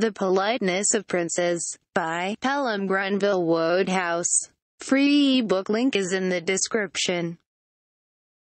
The Politeness of Princes, by Pelham Grenville Wodehouse. Free ebook link is in the description.